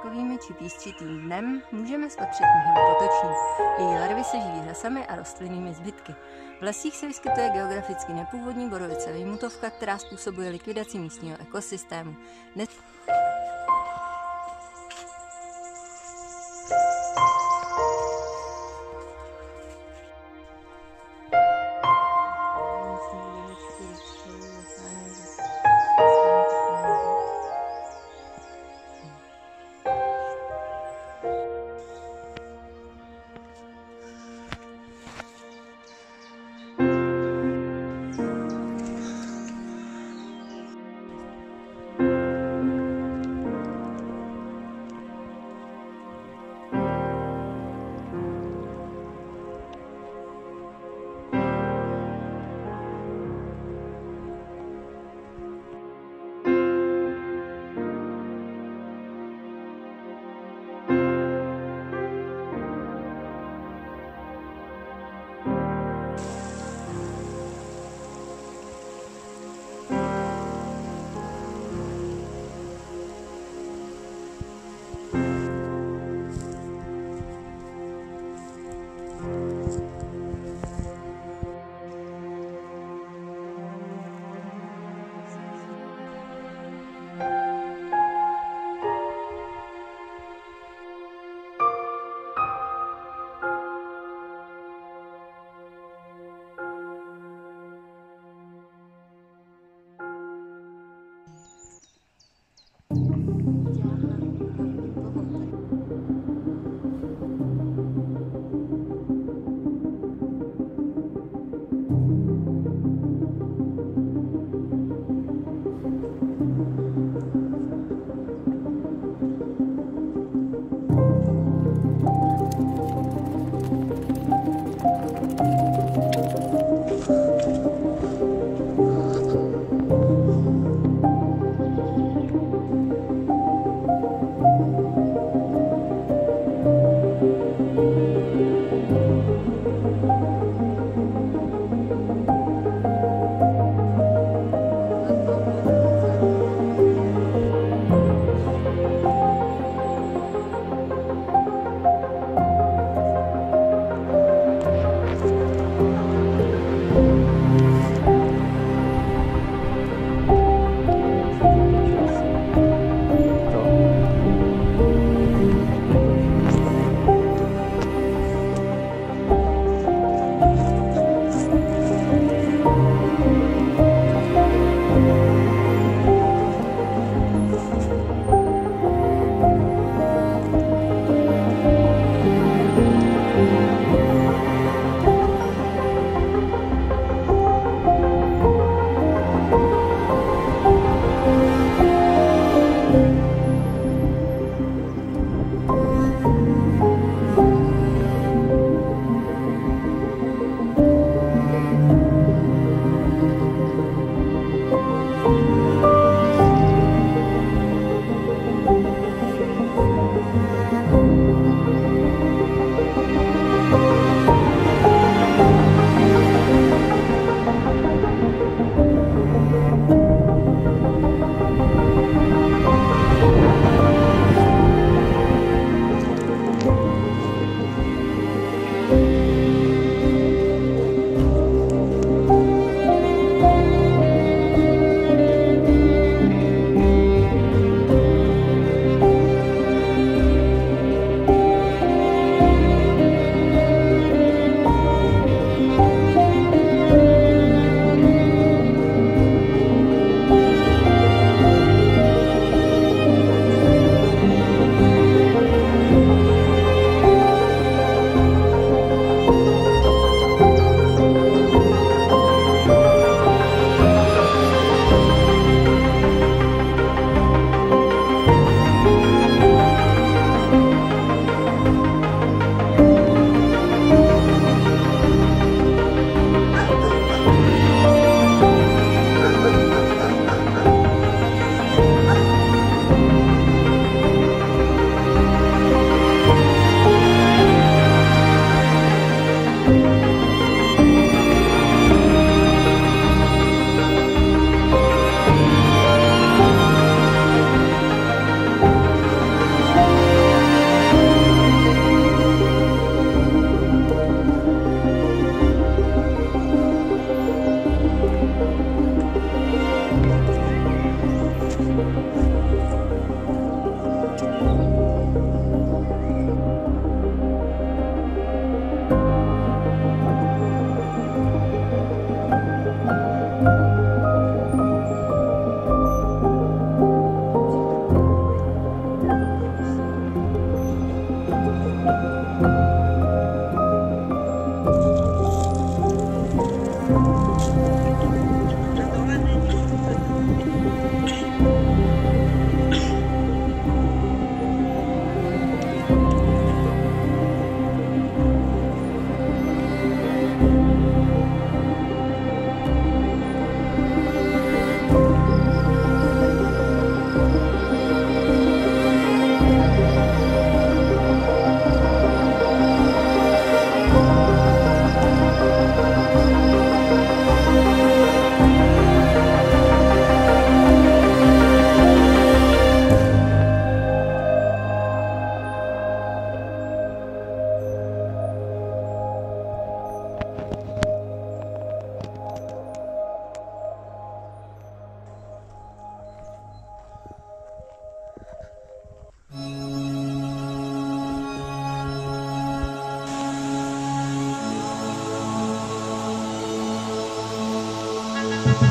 horkovými či písčitým dnem můžeme spatřit mihlu potoční. Její larvy se živí řasami a rostlinnými zbytky. V lesích se vyskytuje geograficky nepůvodní borovice vymutovka, která způsobuje likvidaci místního ekosystému. Net...